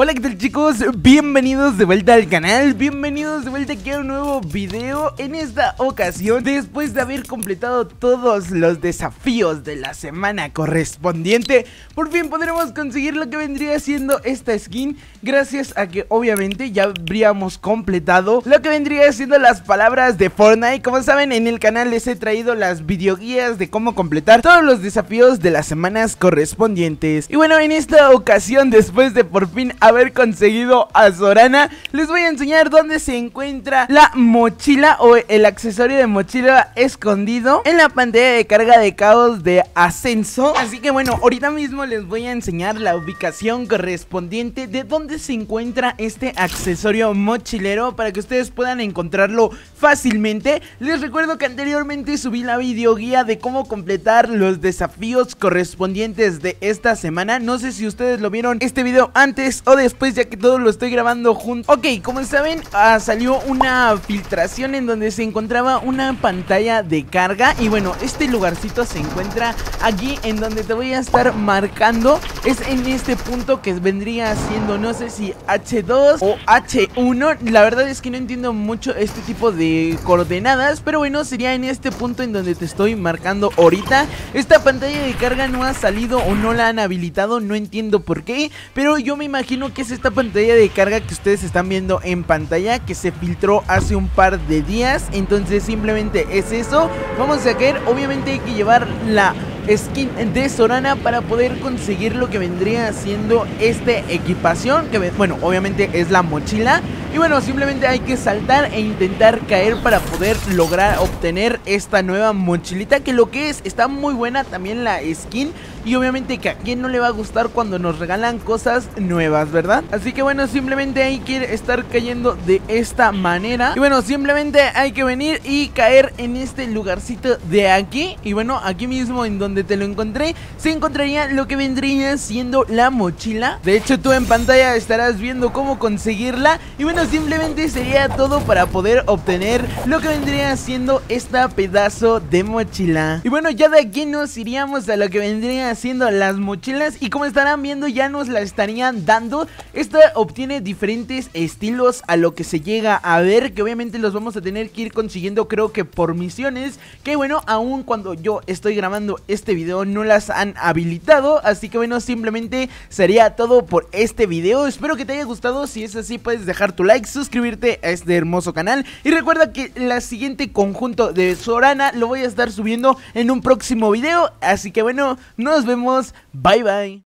Hola qué tal chicos, bienvenidos de vuelta al canal, bienvenidos de vuelta aquí a un nuevo video. En esta ocasión, después de haber completado todos los desafíos de la semana correspondiente Por fin podremos conseguir lo que vendría siendo esta skin Gracias a que obviamente ya habríamos completado lo que vendría siendo las palabras de Fortnite. Como saben en el canal les he traído las videoguías de cómo completar todos los desafíos de las semanas correspondientes. Y bueno, en esta ocasión después de por fin haber conseguido a Zorana Les voy a enseñar dónde se encuentra la mochila o el accesorio de mochila escondido En la pantalla de carga de caos de ascenso. Así que bueno, ahorita mismo les voy a enseñar la ubicación correspondiente de dónde se encuentra este accesorio mochilero Para que ustedes puedan encontrarlo fácilmente. Les recuerdo que anteriormente subí la videoguía de cómo completar los desafíos correspondientes de esta semana. No sé si ustedes lo vieron este video antes o después ya que todo lo estoy grabando junto Ok, como saben, ah, salió una filtración en donde se encontraba una pantalla de carga. Y bueno, este lugarcito se encuentra aquí en donde te voy a estar marcando Es en este punto que vendría siendo, no sé si H2 o H1 La verdad es que no entiendo mucho este tipo de coordenadas Pero bueno, sería en este punto en donde te estoy marcando ahorita Esta pantalla de carga no ha salido o no la han habilitado, no entiendo por qué Pero yo me imagino que es esta pantalla de carga que ustedes están viendo en pantalla que se filtró hace un par de días. Entonces simplemente es eso. Vamos a caer, obviamente hay que llevar la skin de Sorana para poder conseguir lo que vendría siendo esta equipación que bueno obviamente es la mochila y bueno simplemente hay que saltar e intentar caer para poder lograr obtener esta nueva mochilita que lo que es está muy buena también la skin. Y obviamente que a quien no le va a gustar cuando nos regalan cosas nuevas, ¿verdad? Así que bueno, simplemente hay que estar cayendo de esta manera. Y bueno, simplemente hay que venir y caer en este lugarcito de aquí. Y bueno, aquí mismo en donde te lo encontré Se encontraría lo que vendría siendo la mochila. De hecho tú en pantalla estarás viendo cómo conseguirla. Y bueno, simplemente sería todo para poder obtener lo que vendría siendo esta pedazo de mochila Y bueno, ya de aquí nos iríamos a lo que vendría haciendo las mochilas y como estarán viendo ya nos la estarían dando. Esta obtiene diferentes estilos a lo que se llega a ver que obviamente los vamos a tener que ir consiguiendo creo que por misiones que bueno aún cuando yo estoy grabando este video no las han habilitado así que bueno simplemente sería todo por este video. Espero que te haya gustado si es así puedes dejar tu like, suscribirte a este hermoso canal y recuerda que la siguiente conjunto de Sorana lo voy a estar subiendo en un próximo video así que bueno nos vemos. Bye bye.